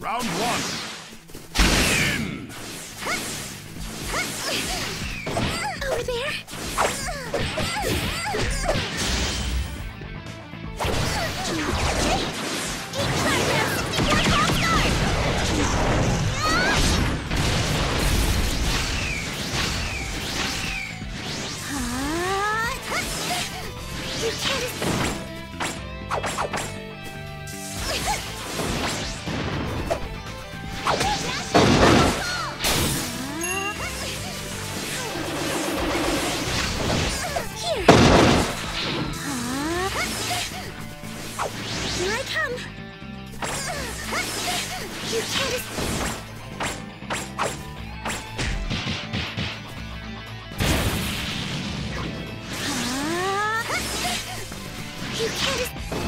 Round one. Begin! Over there. You can't. You can't.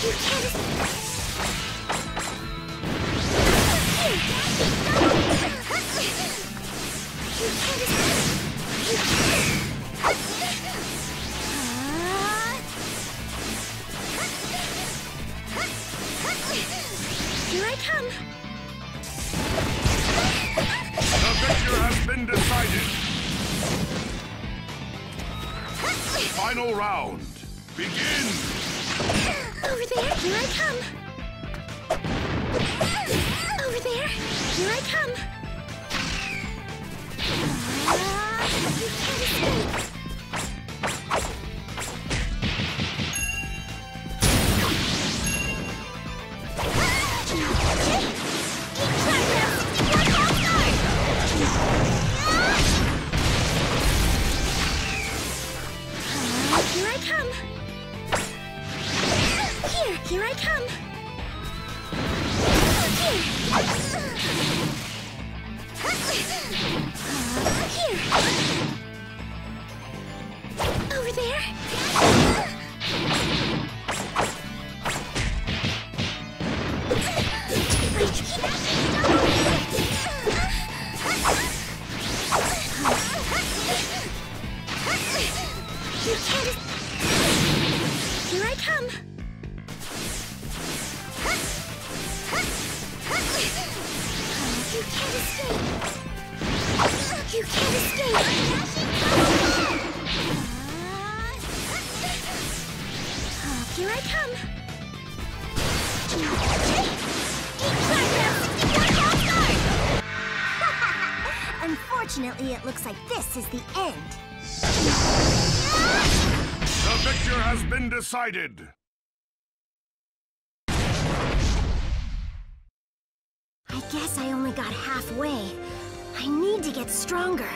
Here I come. The victor has been decided. Final round. Begin! Over there, here I come. Over there, here I come. Here, I come. Here. Here I come. Unfortunately, it looks like this is the end. The victor has been decided. I guess I only got halfway. I need to get stronger.